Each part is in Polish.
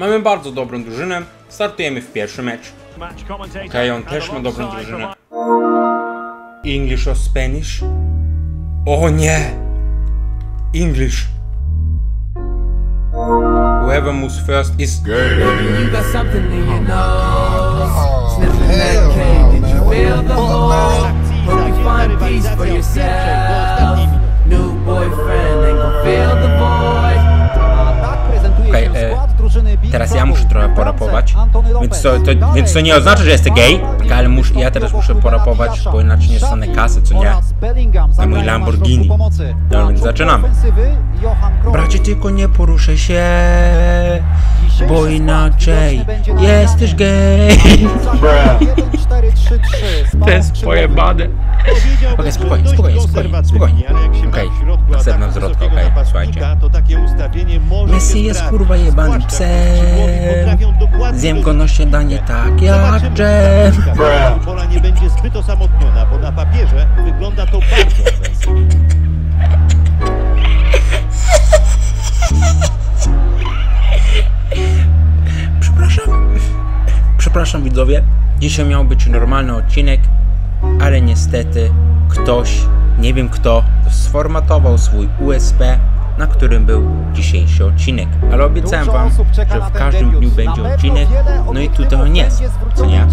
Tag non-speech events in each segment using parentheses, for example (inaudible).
Mamy bardzo dobrą drużynę. Startujemy w pierwszy mecz. Okej, on też ma dobrą drużynę. English or Spanish? O nie! English. Whoever moves first is You got something in your nose. Sniffing that cake, did you feel the hole? Hope you find peace for yourself. New boyfriend ain't gon' feel the Teraz ja muszę trochę porapować. Więc to, to, więc to nie oznacza, że jestem gej, Dalej, ale muszę, ja teraz muszę porapować, bo inaczej nie dostanę kasy, co nie? Na mój Lamborghini. No, więc zaczynamy. Bracie, tylko nie poruszę się, bo inaczej jesteś gej. Zagrał 1-4-3-3 z To jest pojebane. Okej, spokojnie, spokojnie, spokojnie, spokojnie. Okej, następna zwrotka, okej, słuchajcie. Messi jest kurwa jebanym psem. Zjem go na śniadanie tak jak dżem. Pola nie będzie zbyt osamotniona, bo na papierze wygląda to bardzo ofensywnie. Przepraszam. Przepraszam widzowie. Dzisiaj miał być normalny odcinek, ale niestety ktoś, nie wiem kto, sformatował swój USB, na którym był dzisiejszy odcinek. Ale obiecałem wam, że w każdym dniu będzie odcinek. No i tutaj on jest, co nie?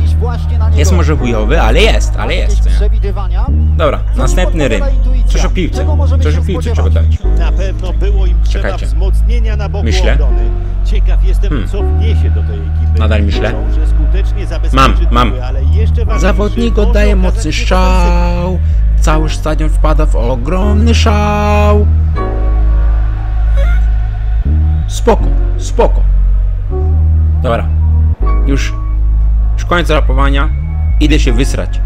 Jest może chujowy, ale jest, ale jest, co nie? Dobra, następny rym. Coś o piłce. Coś o piłce trzeba dać. Na pewno było im trzeba Czekajcie. wzmocnienia na boku Myślę. Ciekaw jestem, Hmm. co wniesie do tej ekipy. Nadal myślę. Mam, mam. Zawodnik oddaje w strzał. Cały stadion wpada w ogromny szał. Spoko, spoko. Dobra. Już, już koniec rapowania. Idę się wysrać.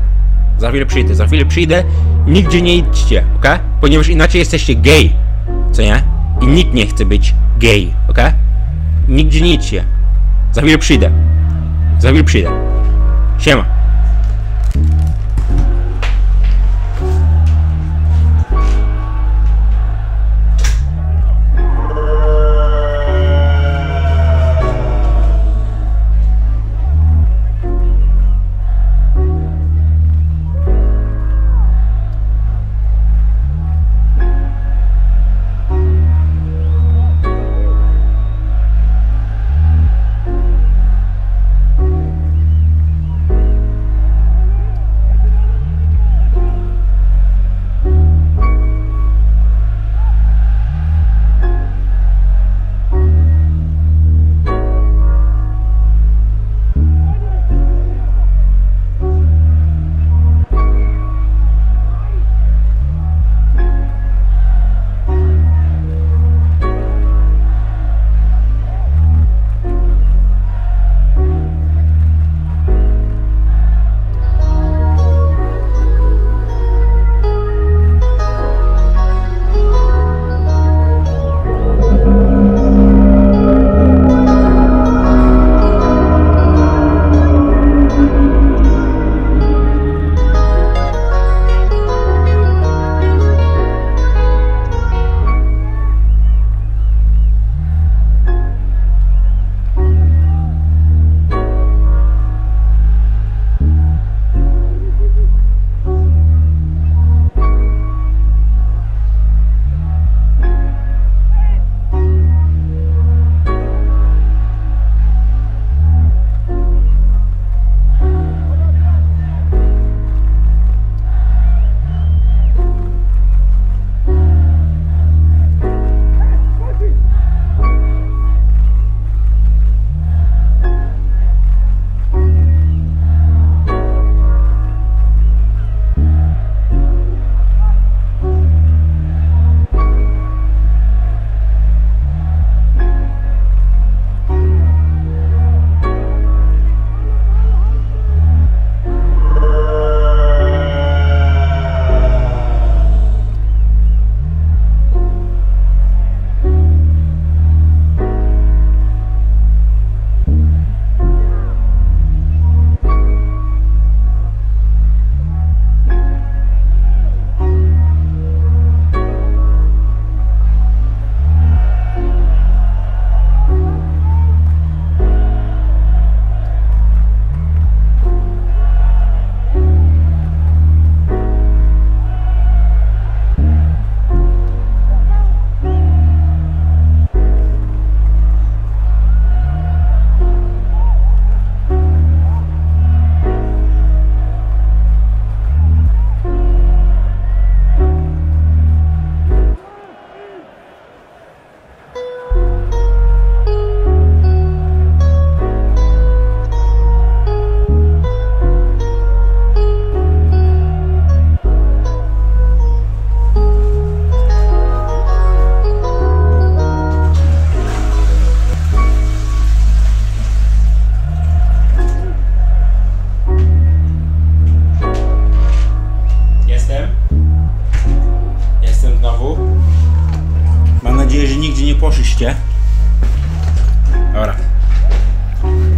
Za chwilę przyjdę, za chwilę przyjdę. Nigdzie nie idźcie, ok? Ponieważ inaczej jesteście gay. Co nie? I nikt nie chce być gay, ok? Nigdzie nie idźcie. Za chwilę przyjdę. Za chwilę przyjdę. Siema.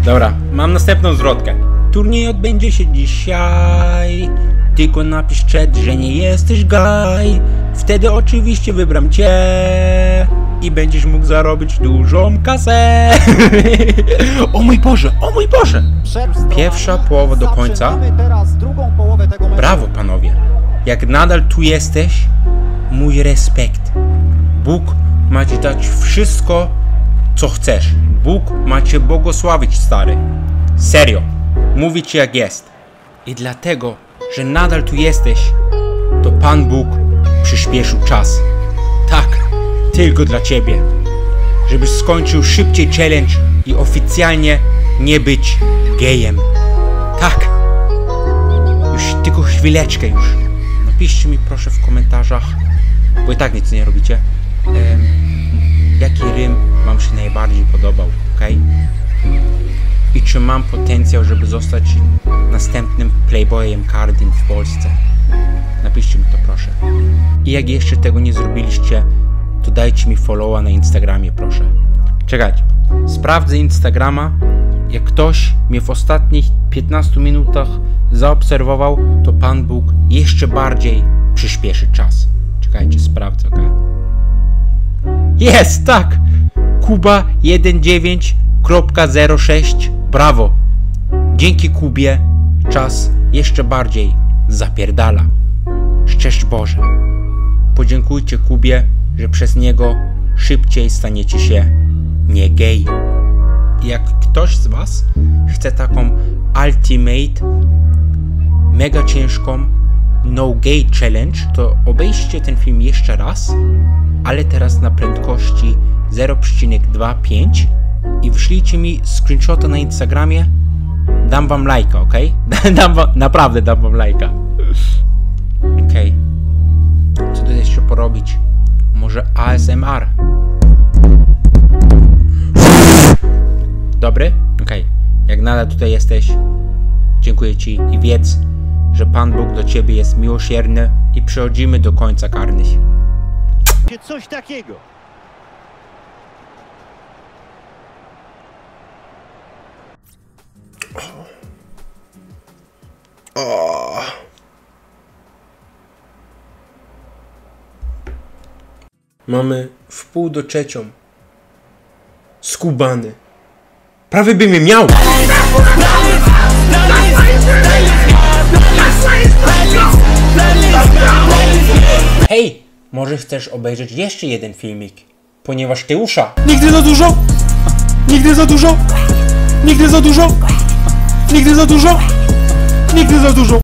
Dobra, mam następną zwrotkę. Turniej odbędzie się dzisiaj. Tylko napisz czat, że nie jesteś gaj. Wtedy oczywiście wybram cię. I będziesz mógł zarobić dużą kasę. (laughs) o mój Boże, o mój Boże. Pierwsza połowa do końca. Brawo panowie. Jak nadal tu jesteś, mój respekt. Bóg ma ci dać wszystko, co chcesz. Bóg ma cię błogosławić, stary. Serio. Mówię ci jak jest. I dlatego, że nadal tu jesteś, to Pan Bóg przyspieszył czas. Tak, tylko dla ciebie. Żebyś skończył szybciej challenge i oficjalnie nie być gejem. Tak. Już tylko chwileczkę już. Napiszcie mi proszę w komentarzach, bo i tak nic nie robicie. em, jaki rym wam się najbardziej podobał, ok? I czy mam potencjał, żeby zostać następnym playboyem Cardim w Polsce? Napiszcie mi to proszę. I jak jeszcze tego nie zrobiliście, to dajcie mi followa na Instagramie proszę. Czekajcie, sprawdzę Instagrama. Jak ktoś mnie w ostatnich 15 minutach zaobserwował, to Pan Bóg jeszcze bardziej przyspieszy czas. Czekajcie, sprawdzę, ok? Jest, tak! Kuba 19.06 Brawo! Dzięki Kubie czas jeszcze bardziej zapierdala. Szczęść Boże! Podziękujcie Kubie, że przez niego szybciej staniecie się nie gej. Jak ktoś z Was chce taką ultimate, mega ciężką no gay challenge, to obejrzcie ten film jeszcze raz, ale teraz na prędkości 0,25 i wyślijcie mi screenshota na Instagramie. Dam wam lajka, ok? (laughs) Dam wam, naprawdę dam wam lajka. Okej. Co tu jeszcze porobić? Może ASMR? Dobry? Okej. Jak nadal tutaj jesteś, dziękuję Ci i wiedz, że Pan Bóg do Ciebie jest miłosierny i przechodzimy do końca karnych. Coś takiego. Mamy w pół do trzecią. Skubany. Prawie by mnie miał! Może chcesz obejrzeć jeszcze jeden filmik? Ponieważ ty usza. Nigdy za dużo! Nigdy za dużo! Nigdy za dużo! Nigdy za dużo! Nigdy za dużo!